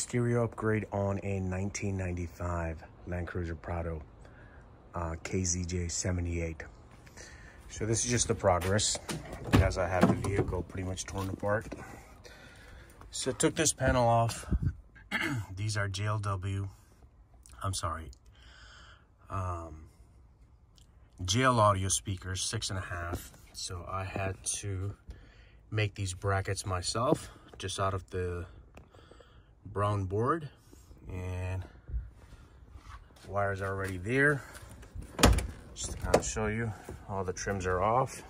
stereo upgrade on a 1995 Land Cruiser Prado uh, KZJ 78. So this is just the progress as I have the vehicle pretty much torn apart. So took this panel off. These are JLW, I'm sorry, um, JL audio speakers, six and a half. So I had to make these brackets myself, just out of the brown board. And wires are already there. Just to kind of show you, all the trims are off.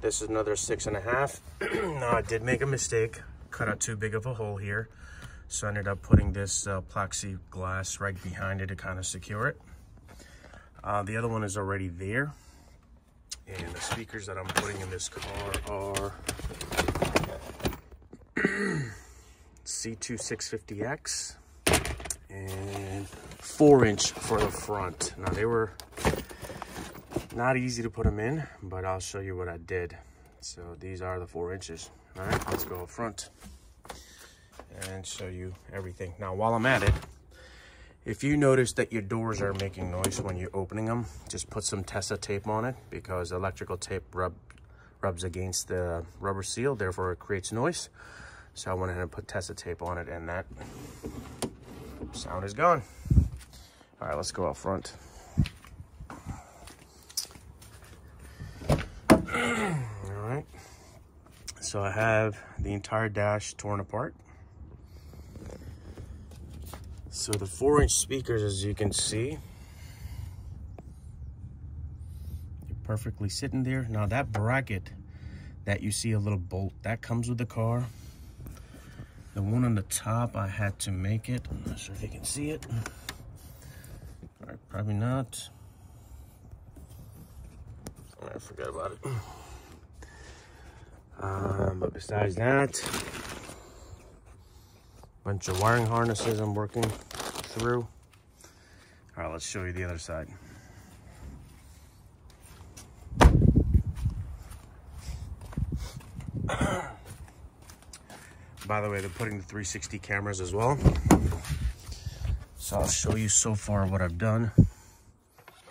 This is another six and a half. now I did make a mistake, cut out too big of a hole here. So I ended up putting this uh, plexiglass right behind it to kind of secure it. Uh, the other one is already there. And the speakers that I'm putting in this car are C2650X and four inch for the front. Now they were not easy to put them in, but I'll show you what I did. So these are the four inches. All right, let's go up front and show you everything. Now, while I'm at it, if you notice that your doors are making noise when you're opening them, just put some Tesa tape on it because electrical tape rub, rubs against the rubber seal, therefore it creates noise. So I went ahead and put Tesa tape on it and that sound is gone. All right, let's go out front. All right, so I have the entire dash torn apart. So the four inch speakers, as you can see, they're perfectly sitting there. Now that bracket that you see a little bolt, that comes with the car. The one on the top, I had to make it. I'm not sure if you can see it. All right, probably not. I forgot about it. Um, but besides that, bunch of wiring harnesses I'm working through. All right, let's show you the other side. By the way, they're putting the 360 cameras as well. So I'll show you so far what I've done.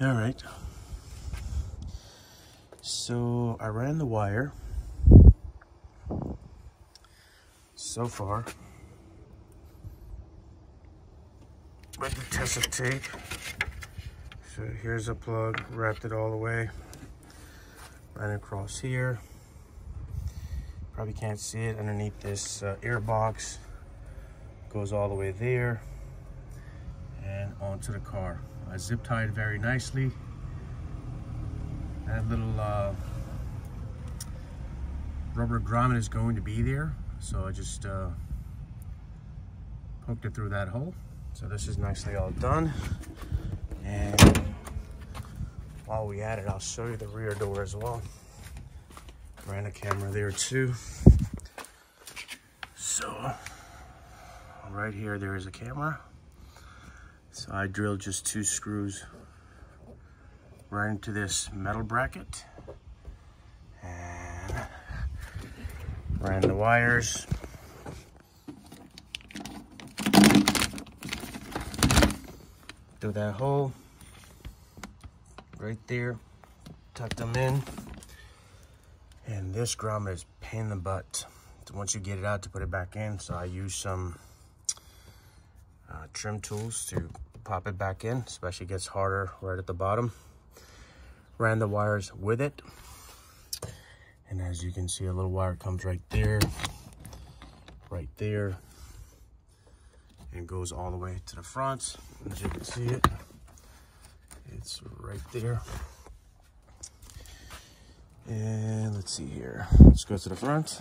All right. So I ran the wire so far. The Tesa tape. So here's a plug, wrapped it all the way. right across here. Probably can't see it underneath this uh, air box. Goes all the way there and onto the car. I zip tied very nicely. That little uh, rubber grommet is going to be there. So I just uh, poked it through that hole. So this is nicely all done. And while we at it, I'll show you the rear door as well. Ran a camera there too. So right here, there is a camera. So I drilled just two screws right into this metal bracket and ran the wires. Through that hole right there, tuck them in. And this grommet is pain in the butt. Once you get it out to put it back in, so I use some uh, trim tools to pop it back in, especially gets harder right at the bottom. Ran the wires with it. And as you can see, a little wire comes right there, right there, and goes all the way to the front. As you can see it, it's right there. And let's see here. Let's go to the front.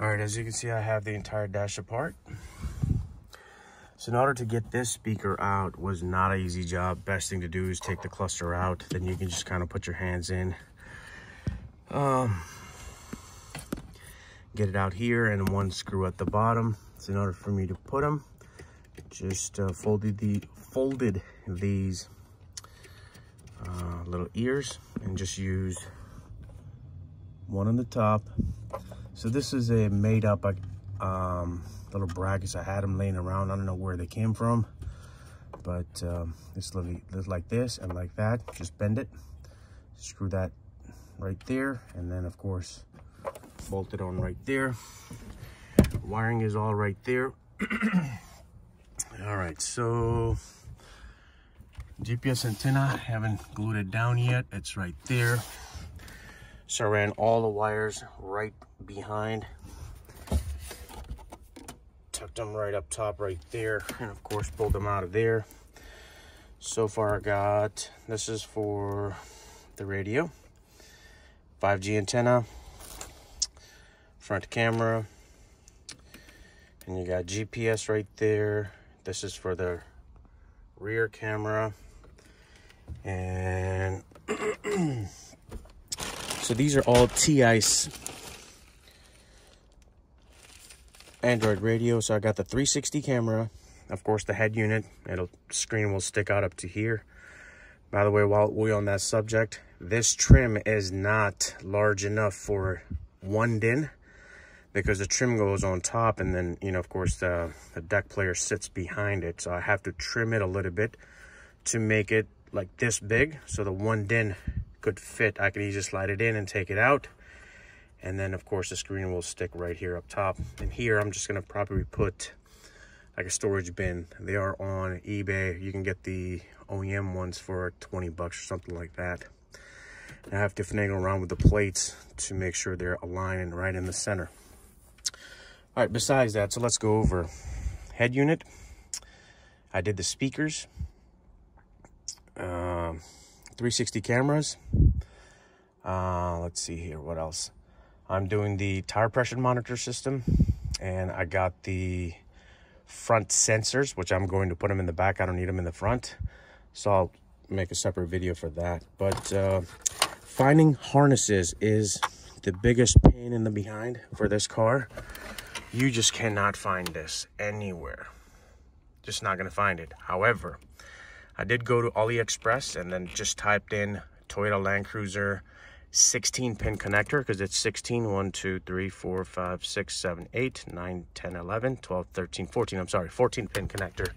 All right, as you can see, I have the entire dash apart. So in order to get this speaker out was not an easy job. Best thing to do is take the cluster out. Then you can just kind of put your hands in. Um, get it out here and one screw at the bottom. It's in order for me to put them, just uh, folded the folded these uh, little ears and just use one on the top. So this is a made up um, little brackets. I had them laying around. I don't know where they came from, but um, it's literally like this and like that. Just bend it, screw that right there, and then of course bolted on right there. Wiring is all right there. all right, so GPS antenna, haven't glued it down yet. It's right there. So I ran all the wires right behind. Tucked them right up top right there. And of course, pulled them out of there. So far I got, this is for the radio. 5G antenna. Front camera. And you got GPS right there. This is for the rear camera. And So these are all Teyes Android radio. So I got the 360 camera, of course the head unit. It'll screen will stick out up to here. By the way, while we're on that subject, this trim is not large enough for one DIN because the trim goes on top and then, you know, of course, the, the deck player sits behind it. So I have to trim it a little bit to make it like this big. So the one DIN could fit. I can easily slide it in and take it out. And then, of course, the screen will stick right here up top. And here, I'm just going to probably put like a storage bin. They are on eBay. You can get the OEM ones for 20 bucks or something like that. And I have to finagle around with the plates to make sure they're aligning right in the center. All right, besides that, so let's go over head unit. I did the speakers. Um, 360 cameras. Uh, let's see here, what else? I'm doing the tire pressure monitor system and I got the front sensors, which I'm going to put them in the back. I don't need them in the front. So I'll make a separate video for that. But uh, finding harnesses is the biggest pain in the behind for this car. You just cannot find this anywhere. Just not to find it. However, I did go to AliExpress and then just typed in Toyota Land Cruiser 16 pin connector because it's 16 1 2 3 4 5 6 7 8 9 10 11 12 13 14 i'm sorry 14 pin connector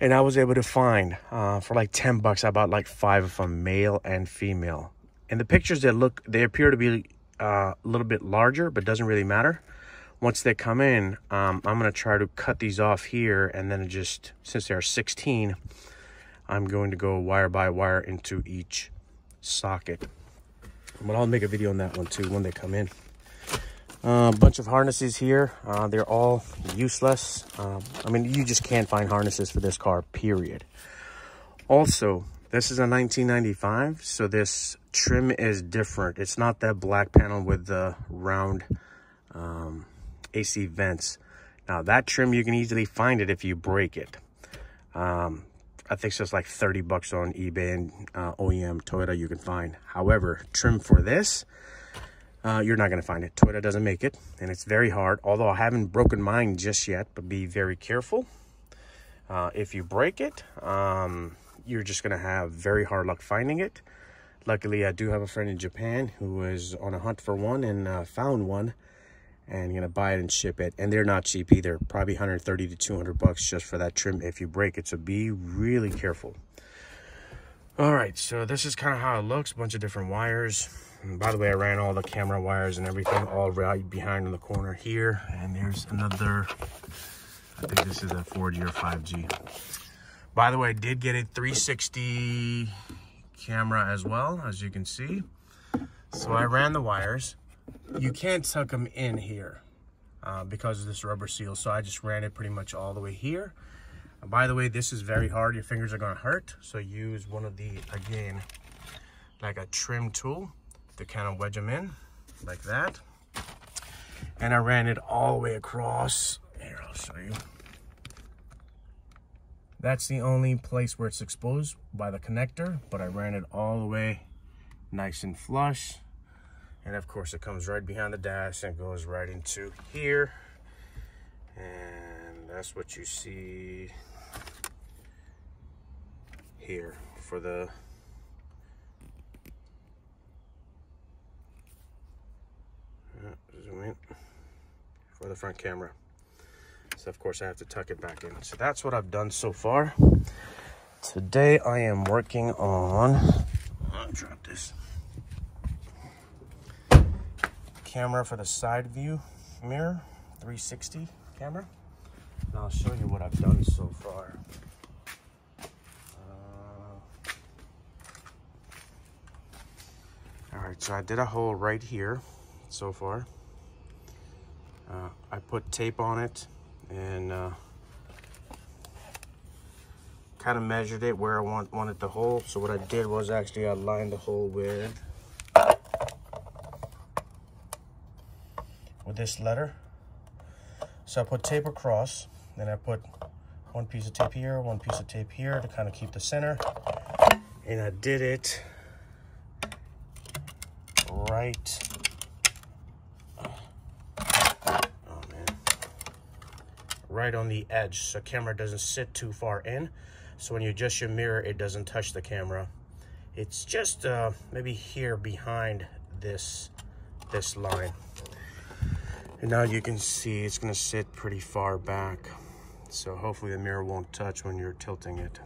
and i was able to find uh, for like 10 bucks i bought like five of them male and female and the pictures that look they appear to be uh, a little bit larger but doesn't really matter once they come in um, i'm going to try to cut these off here and then just since they're 16 I'm going to go wire by wire into each socket. But I'll make a video on that one too when they come in. A uh, bunch of harnesses here. Uh, they're all useless. Um, I mean, you just can't find harnesses for this car, period. Also, this is a 1995, so this trim is different. It's not that black panel with the round um, AC vents. Now, that trim, you can easily find it if you break it. Um, I think it's like 30 bucks on eBay and uh, OEM Toyota you can find. However, trim for this, uh, you're not going to find it. Toyota doesn't make it, and it's very hard. Although I haven't broken mine just yet, but be very careful. Uh, if you break it, um, you're just going to have very hard luck finding it. Luckily, I do have a friend in Japan who was on a hunt for one and uh, found one and gonna buy it and ship it. And they're not cheap either. Probably 130 to 200 bucks just for that trim if you break it. So be really careful. All right. So this is kind of how it looks. Bunch of different wires. And by the way i ran all the camera wires and everything all right behind in the corner here. And there's another i think this is a 4g or 5g by the way i did get a 360 camera as well as you can see so i ran the wires you can't tuck them in here uh, because of this rubber seal. So I just ran it pretty much all the way here. Uh, by the way, this is very hard. Your fingers are going to hurt. So use one of the, again, like a trim tool to kind of wedge them in like that. And I ran it all the way across. Here, I'll show you. That's the only place where it's exposed by the connector, but I ran it all the way nice and flush And of course it comes right behind the dash and goes right into here. And that's what you see here for the uh, zoom in for the front camera. So of course I have to tuck it back in. So that's what I've done so far. Today I am working on, I'll drop this, camera for the side view mirror, 360 camera. And I'll show you what I've done so far. Uh, all right, so I did a hole right here so far. Uh, I put tape on it and uh, kind of measured it where I want, wanted the hole. So what I did was actually I lined the hole with with this letter. So I put tape across, then I put one piece of tape here, one piece of tape here to kind of keep the center. And I did it right right on the edge so camera doesn't sit too far in. So when you adjust your mirror, it doesn't touch the camera. It's just uh, maybe here behind this, this line. And now you can see it's gonna sit pretty far back. So hopefully the mirror won't touch when you're tilting it.